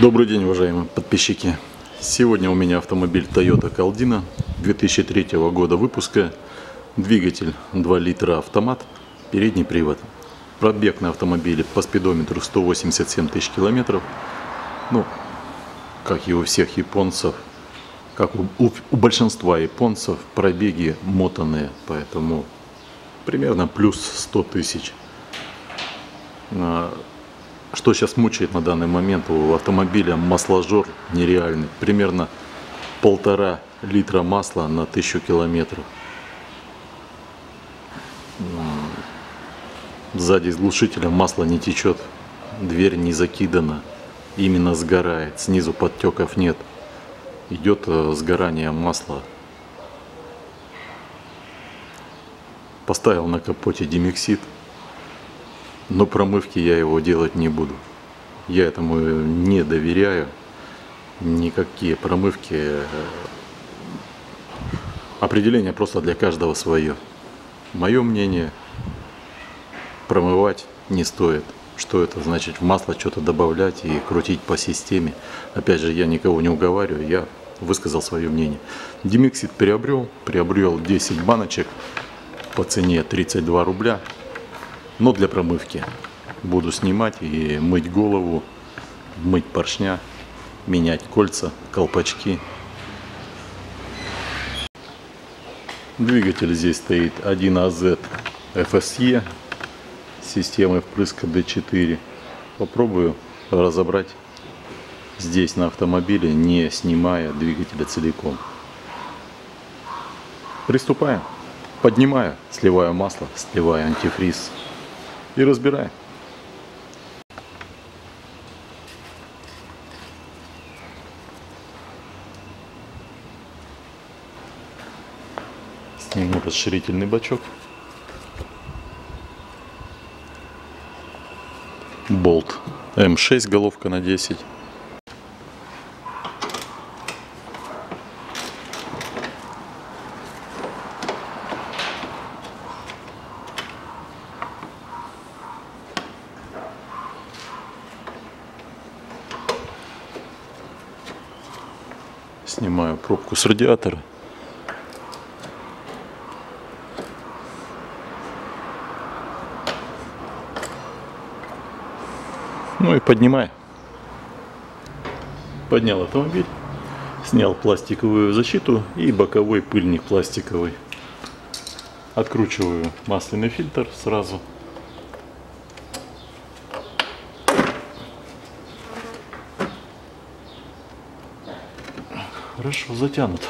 Добрый день, уважаемые подписчики. Сегодня у меня автомобиль Toyota Caldina 2003 года выпуска. Двигатель 2 литра автомат, передний привод. Пробег на автомобиле по спидометру 187 тысяч километров. Ну, как и у всех японцев, как у, у, у большинства японцев, пробеги мотанные, поэтому примерно плюс 100 тысяч. Что сейчас мучает на данный момент у автомобиля масложор нереальный. Примерно полтора литра масла на тысячу километров. Сзади из глушителя масло не течет, дверь не закидана, именно сгорает, снизу подтеков нет. Идет э, сгорание масла. Поставил на капоте демиксид, но промывки я его делать не буду. Я этому не доверяю. Никакие промывки. Э, определение просто для каждого свое. Мое мнение, промывать не стоит. Что это значит? В масло что-то добавлять и крутить по системе. Опять же, я никого не уговариваю, я высказал свое мнение. Демиксид приобрел, приобрел 10 баночек по цене 32 рубля но для промывки. Буду снимать и мыть голову, мыть поршня, менять кольца, колпачки. Двигатель здесь стоит 1AZ FSE системой впрыска D4. Попробую разобрать здесь на автомобиле, не снимая двигателя целиком. Приступаем. Поднимаю, сливаю масло, сливаю антифриз и разбираем. Сниму расширительный бачок. Болт М6, головка на 10. Снимаю пробку с радиатора. Ну и поднимаю. Поднял автомобиль, снял пластиковую защиту и боковой пыльник пластиковый. Откручиваю масляный фильтр сразу. Хорошо затянуто.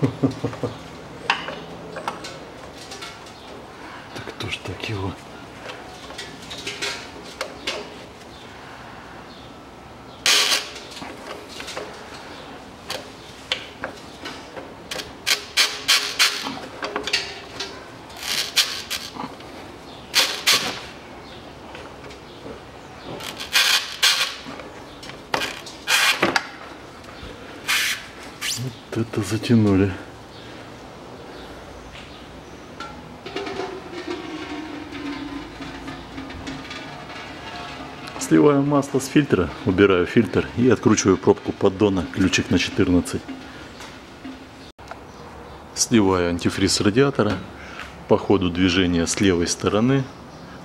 Ha ha ha. кто ж так его? Вот это затянули. Сливаю масло с фильтра, убираю фильтр и откручиваю пробку поддона, ключик на 14. Сливаю антифриз радиатора. По ходу движения с левой стороны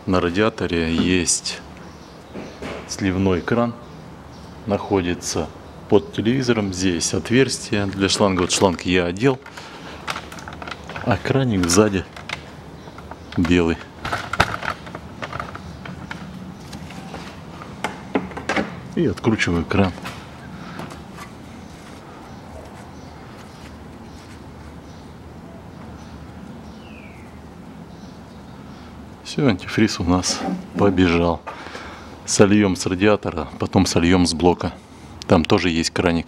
на радиаторе есть сливной кран. Находится под телевизором. Здесь отверстие для шланга. Вот шланг я одел. А краник сзади белый. и откручиваю кран. Все, антифриз у нас побежал. Сольем с радиатора, потом сольем с блока. Там тоже есть краник.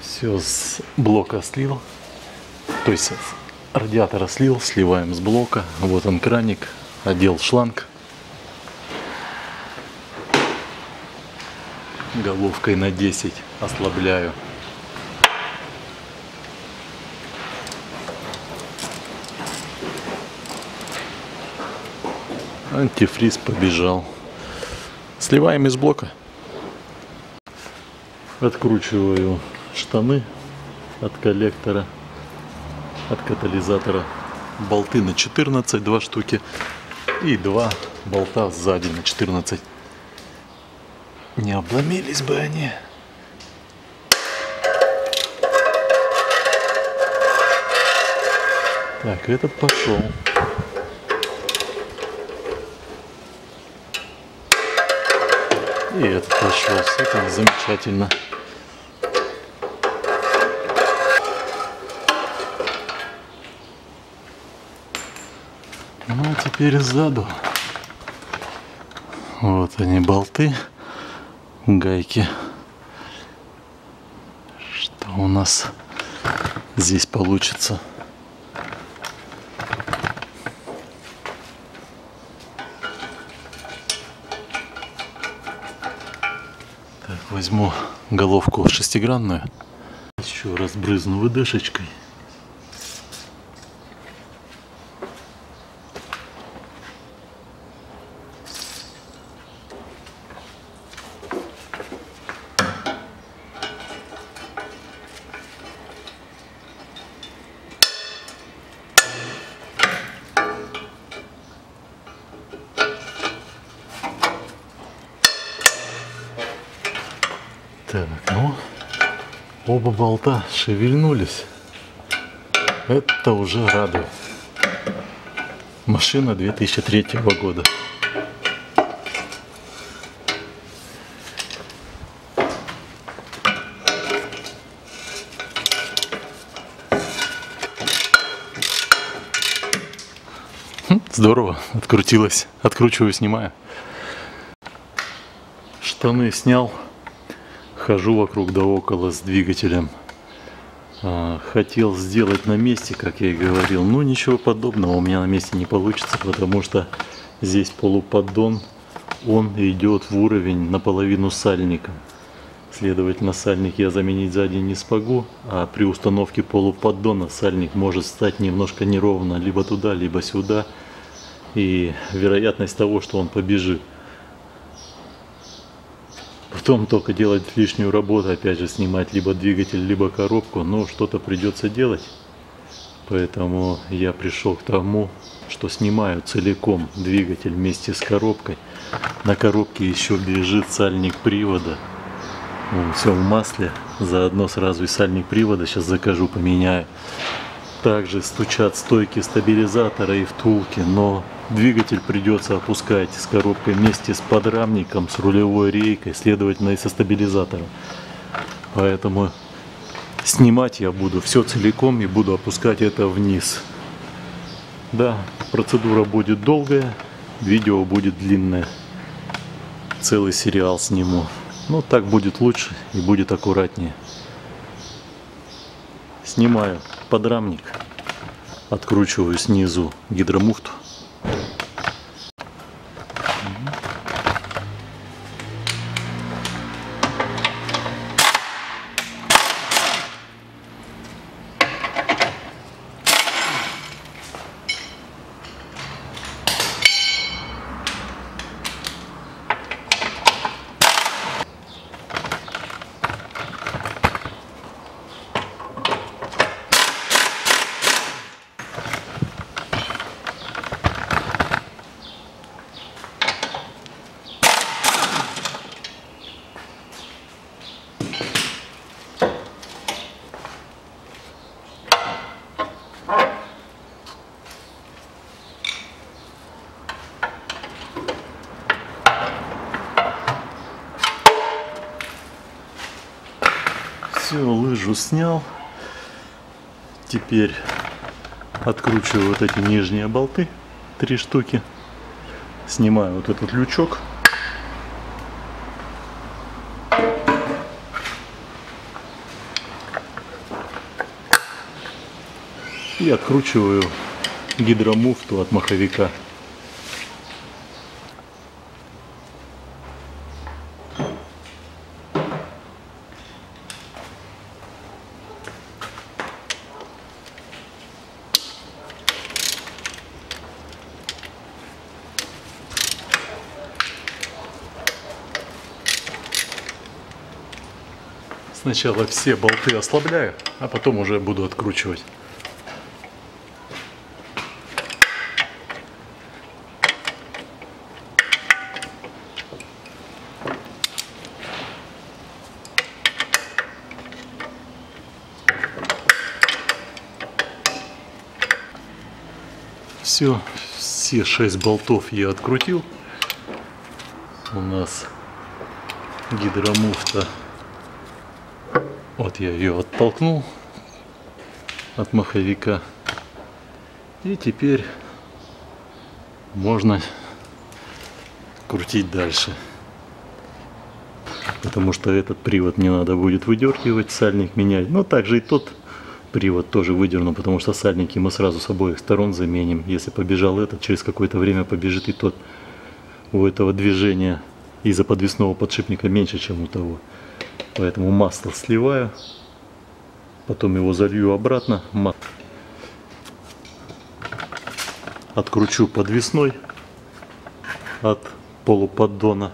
Все с блока слил. То есть радиатора слил, сливаем с блока. Вот он краник, одел шланг. Головкой на 10 ослабляю. Антифриз побежал. Сливаем из блока. Откручиваю штаны от коллектора, от катализатора. Болты на 14, два штуки. И два болта сзади на 14. Не обломились бы они. Так, этот пошел. И этот пошел. Это замечательно. Ну, а теперь сзаду. Вот они болты, гайки. Что у нас здесь получится? Возьму головку шестигранную. Еще раз брызну выдышечкой. Так, ну, оба болта шевельнулись. Это уже радует. Машина 2003 года. Хм, Здорово, открутилась. Откручиваю, снимаю. Штаны снял хожу вокруг да около с двигателем. А, Хотел сделать на месте, как я и говорил, но ничего подобного у меня на месте не получится, потому что здесь полуподдон, он идет в уровень наполовину сальника. Следовательно, сальник я заменить сзади не смогу, а при установке полуподдона сальник может стать немножко неровно либо туда, либо сюда. И вероятность того, что он побежит Потом только делать лишнюю работу, опять же снимать либо двигатель, либо коробку, но что-то придется делать. Поэтому я пришел к тому, что снимаю целиком двигатель вместе с коробкой. На коробке еще бежит сальник привода. все в масле. Заодно сразу и сальник привода сейчас закажу, поменяю. Также стучат стойки стабилизатора и втулки, но двигатель придется опускать с коробкой вместе с подрамником, с рулевой рейкой, следовательно и со стабилизатором. Поэтому снимать я буду все целиком и буду опускать это вниз. Да, процедура будет долгая, видео будет длинное. Целый сериал сниму. Но так будет лучше и будет аккуратнее. Снимаю подрамник, откручиваю снизу гидромуфту. брызжу снял. Теперь откручиваю вот эти нижние болты, три штуки. Снимаю вот этот лючок. И откручиваю гидромуфту от маховика. Сначала все болты ослабляю, а потом уже буду откручивать. Все, все шесть болтов я открутил. У нас гидромуфта вот я ее оттолкнул от маховика. И теперь можно крутить дальше. Потому что этот привод не надо будет выдергивать, сальник менять. Но также и тот привод тоже выдерну, потому что сальники мы сразу с обоих сторон заменим. Если побежал этот, через какое-то время побежит и тот. У этого движения из-за подвесного подшипника меньше, чем у того. Поэтому масло сливаю. Потом его залью обратно. Откручу подвесной от полуподдона.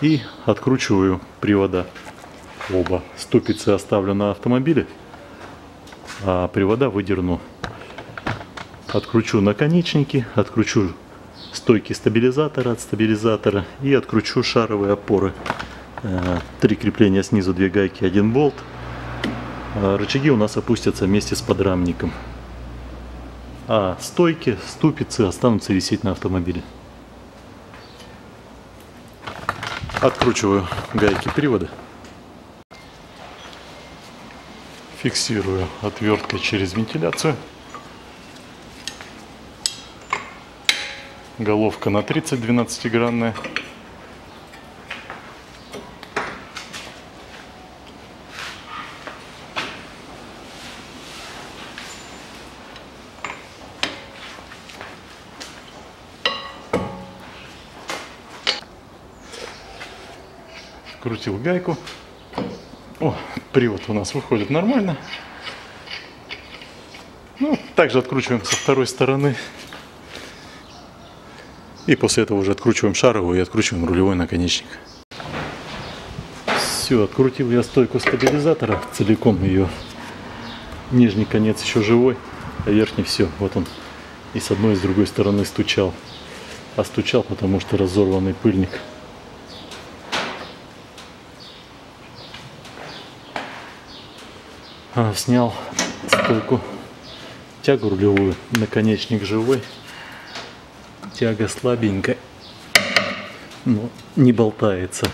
И откручиваю привода. Оба ступицы оставлю на автомобиле. А привода выдерну. Откручу наконечники, откручу стойки стабилизатора от стабилизатора и откручу шаровые опоры три крепления снизу, две гайки, один болт. А рычаги у нас опустятся вместе с подрамником. А стойки, ступицы останутся висеть на автомобиле. Откручиваю гайки привода. Фиксирую отверткой через вентиляцию. Головка на 30 12-гранная. Крутил гайку. О, привод у нас выходит нормально. Ну, также откручиваем со второй стороны. И после этого уже откручиваем шаровую и откручиваем рулевой наконечник. Все, открутил я стойку стабилизатора целиком ее. Нижний конец еще живой, а верхний все. Вот он и с одной и с другой стороны стучал. А стучал, потому что разорванный пыльник. Снял стойку, тягу рулевую, наконечник живой, тяга слабенькая, но не болтается.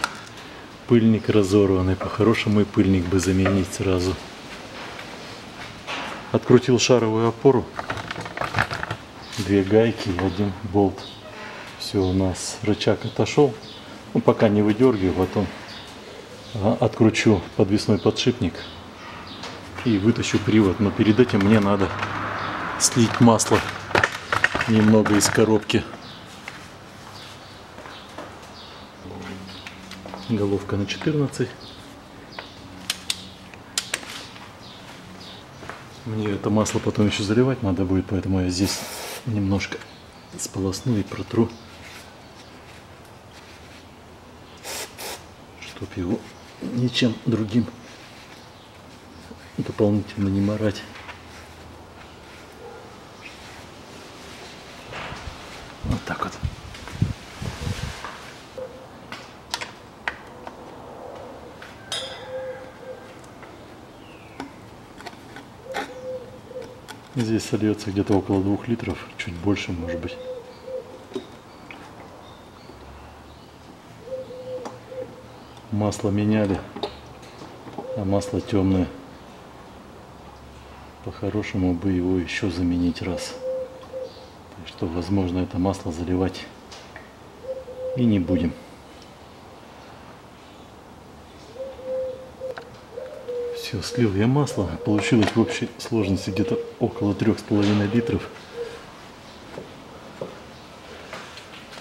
Пыльник разорванный, по-хорошему и пыльник бы заменить сразу. Открутил шаровую опору, две гайки и один болт. Все, у нас рычаг отошел. Ну, пока не выдергиваю, потом откручу подвесной подшипник и вытащу привод. Но перед этим мне надо слить масло немного из коробки. Головка на 14. Мне это масло потом еще заливать надо будет, поэтому я здесь немножко сполосну и протру, чтоб его ничем другим дополнительно не морать. Вот так вот. Здесь сольется где-то около двух литров, чуть больше может быть. Масло меняли, а масло темное. По-хорошему бы его еще заменить раз. Так что, возможно, это масло заливать и не будем. Все, слил я масло. Получилось в общей сложности где-то около трех с половиной литров.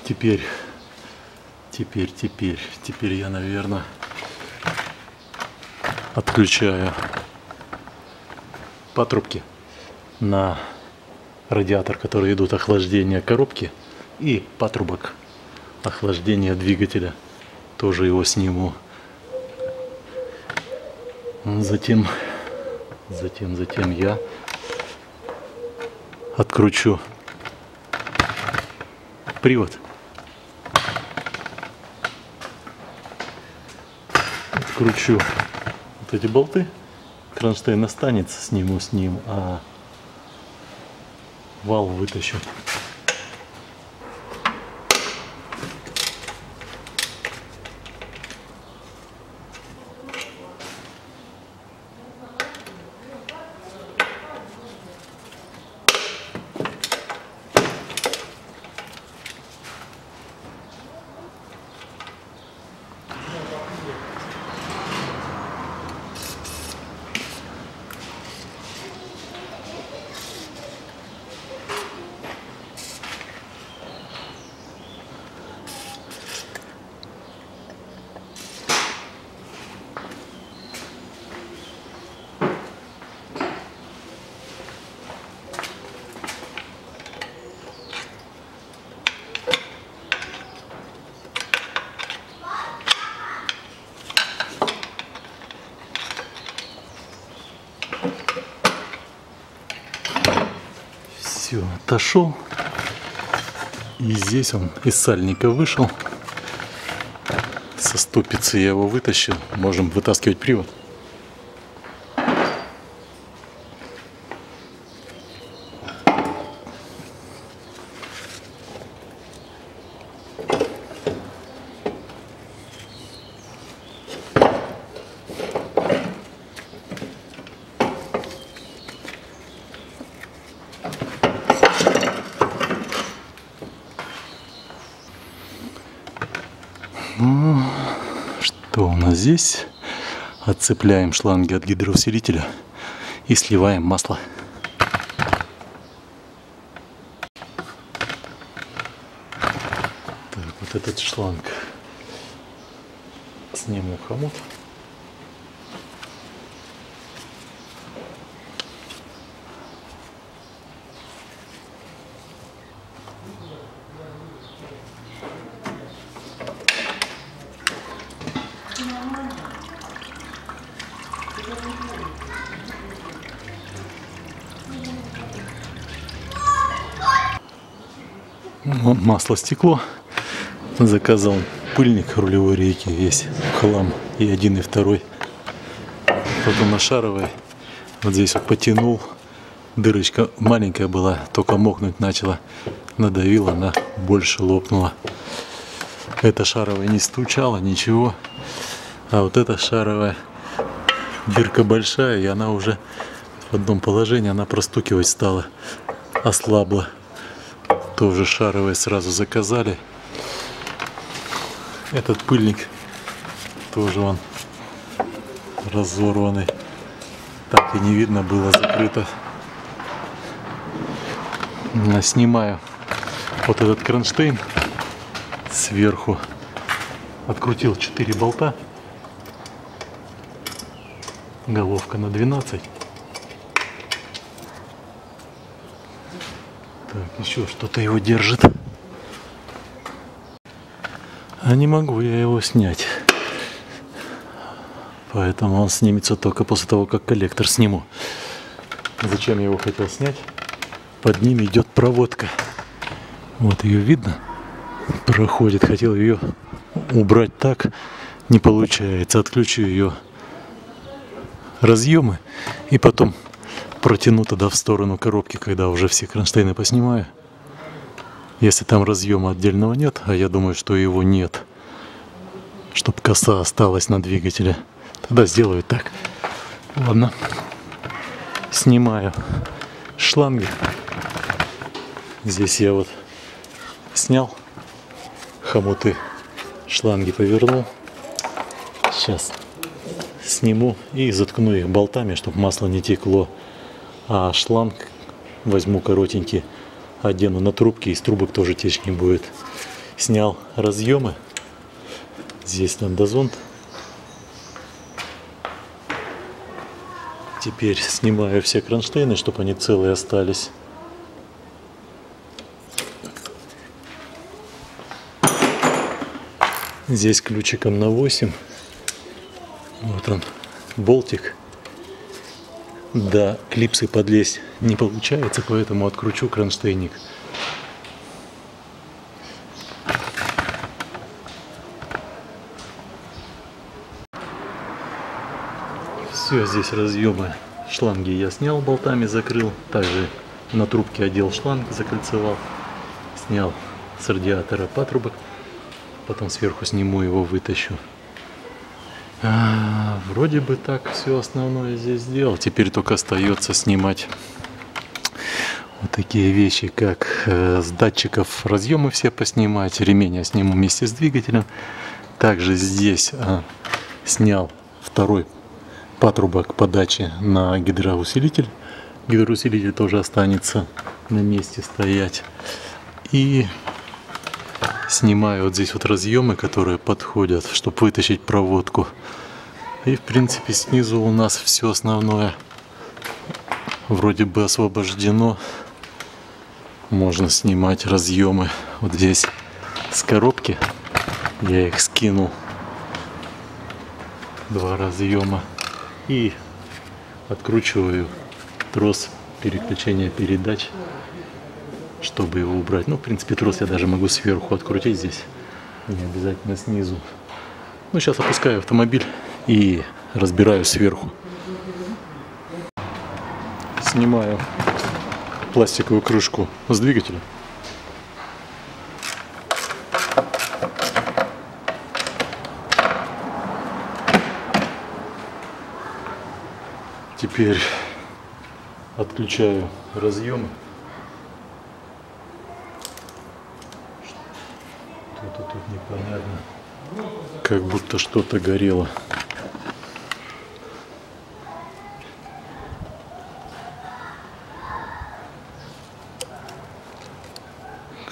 Теперь, теперь, теперь, теперь я, наверное, отключаю патрубки на радиатор, который идут охлаждение коробки и патрубок охлаждения двигателя. Тоже его сниму. Затем, затем, затем я откручу привод. Откручу вот эти болты. Кронштейн останется, сниму с ним, а вал вытащу. Все, отошел. И здесь он из сальника вышел. Со ступицы я его вытащил. Можем вытаскивать привод. Что у нас здесь? Отцепляем шланги от гидроусилителя и сливаем масло. Так, вот этот шланг сниму хомут. Вон масло стекло. Заказал пыльник рулевой рейки весь хлам. И один, и второй. Потом на шаровой. Вот здесь вот потянул. Дырочка маленькая была, только мокнуть начала. Надавила, она больше лопнула. Эта шаровая не стучала, ничего. А вот эта шаровая дырка большая, и она уже в одном положении, она простукивать стала, ослабла. Тоже шаровые сразу заказали. Этот пыльник тоже он разорванный. Так и не видно было закрыто. Снимаю вот этот кронштейн сверху. Открутил 4 болта. Головка на 12. Так, еще что-то его держит. А не могу я его снять. Поэтому он снимется только после того, как коллектор сниму. Зачем я его хотел снять? Под ним идет проводка. Вот ее видно. Проходит. Хотел ее убрать так. Не получается. Отключу ее разъемы и потом протяну тогда в сторону коробки, когда уже все кронштейны поснимаю. Если там разъема отдельного нет, а я думаю, что его нет, чтобы коса осталась на двигателе, тогда сделаю так. Ладно. Снимаю шланги. Здесь я вот снял хомуты, шланги повернул. Сейчас сниму и заткну их болтами, чтобы масло не текло. А шланг возьму коротенький, одену на трубки, из трубок тоже течь не будет. Снял разъемы. Здесь ландозонт. Теперь снимаю все кронштейны, чтобы они целые остались. Здесь ключиком на 8. Вот он, болтик. Да, клипсы подлезть не получается, поэтому откручу кронштейник. Все, здесь разъемы шланги я снял, болтами закрыл. Также на трубке одел шланг, закольцевал. Снял с радиатора патрубок потом сверху сниму его, вытащу. А, вроде бы так все основное здесь сделал. Теперь только остается снимать вот такие вещи, как э, с датчиков разъемы все поснимать. Ремень я сниму вместе с двигателем. Также здесь э, снял второй патрубок подачи на гидроусилитель. Гидроусилитель тоже останется на месте стоять. И снимаю вот здесь вот разъемы, которые подходят, чтобы вытащить проводку. И в принципе снизу у нас все основное вроде бы освобождено. Можно снимать разъемы вот здесь с коробки. Я их скинул. Два разъема. И откручиваю трос переключения передач чтобы его убрать. Ну, в принципе, трос я даже могу сверху открутить здесь, не обязательно снизу. Ну, сейчас опускаю автомобиль и разбираю сверху. Снимаю пластиковую крышку с двигателя. Теперь отключаю разъемы. Что-то тут непонятно. Как будто что-то горело.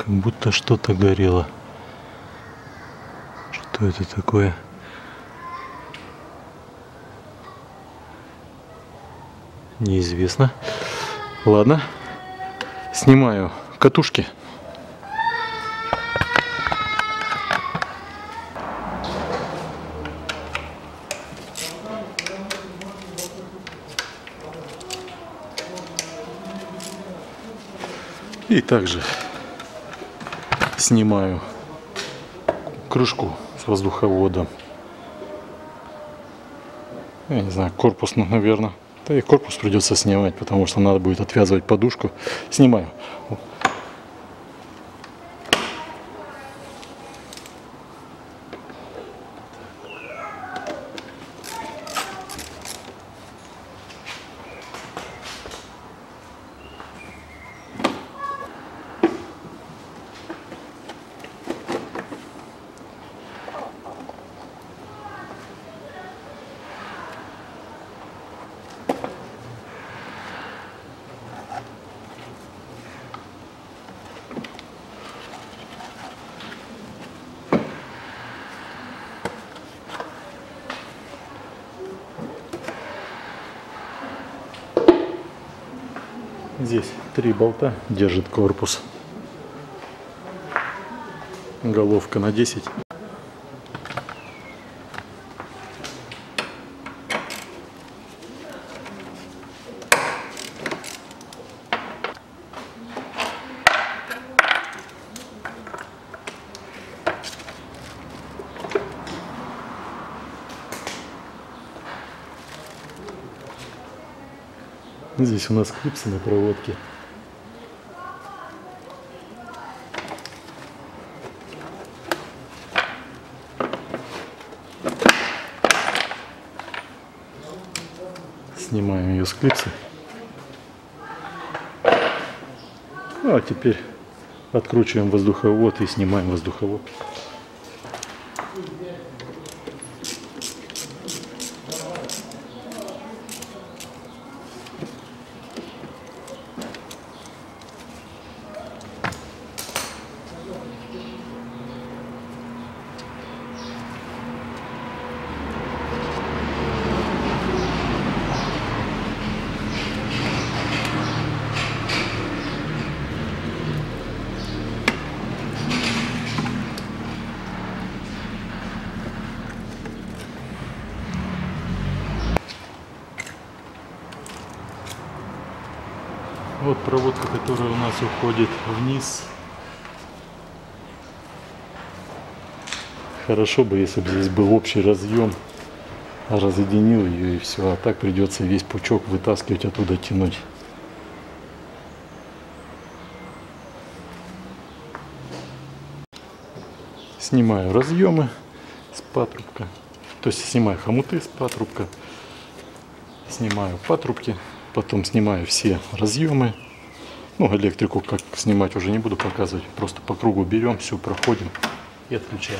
Как будто что-то горело. Что это такое? Неизвестно. Ладно. Снимаю катушки. И также снимаю крышку с воздуховодом. Я не знаю, корпус, наверное. Да и корпус придется снимать, потому что надо будет отвязывать подушку. Снимаю. Здесь три болта держит корпус. Головка на 10. Здесь у нас клипсы на проводке. Снимаем ее с клипса. Ну, а теперь откручиваем воздуховод и снимаем воздуховод. Вот проводка, которая у нас уходит вниз. Хорошо бы, если бы здесь был общий разъем, разъединил ее и все. А так придется весь пучок вытаскивать оттуда, тянуть. Снимаю разъемы с патрубка. То есть снимаю хомуты с патрубка. Снимаю патрубки. Потом снимаю все разъемы. Ну, электрику как снимать уже не буду показывать. Просто по кругу берем, все проходим и отключаем.